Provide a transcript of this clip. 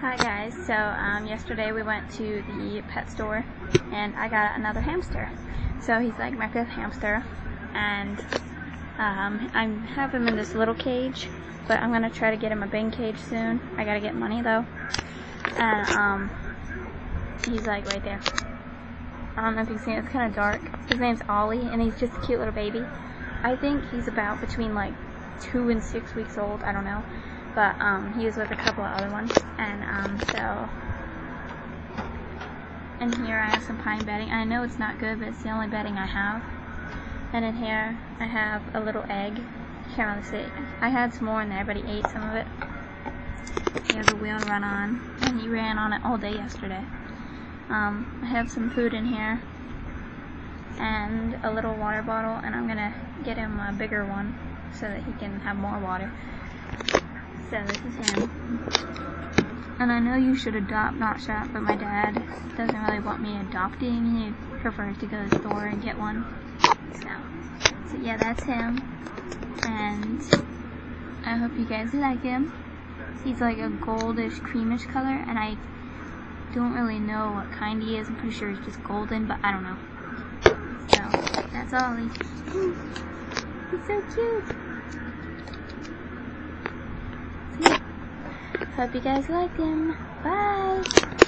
Hi guys, so um, yesterday we went to the pet store and I got another hamster. So he's like my fifth hamster and um, I have him in this little cage, but I'm gonna try to get him a big cage soon. I gotta get money though. And um, he's like right there. I don't know if you see it, it's kind of dark. His name's Olly and he's just a cute little baby. I think he's about between like two and six weeks old, I don't know but um, he was with a couple of other ones, and um, so. And here I have some pine bedding. I know it's not good, but it's the only bedding I have. And in here I have a little egg. Can't really see. I had some more in there, but he ate some of it. He has a wheel to run on, and he ran on it all day yesterday. Um, I have some food in here, and a little water bottle, and I'm gonna get him a bigger one so that he can have more water. So this is him. And I know you should adopt, not shop, but my dad doesn't really want me adopting. He prefers to go to the store and get one. So, so yeah, that's him. And I hope you guys like him. He's like a goldish, creamish color, and I don't really know what kind he is. I'm pretty sure he's just golden, but I don't know. So, that's all. He's, he's so cute. Hope you guys like him. Bye.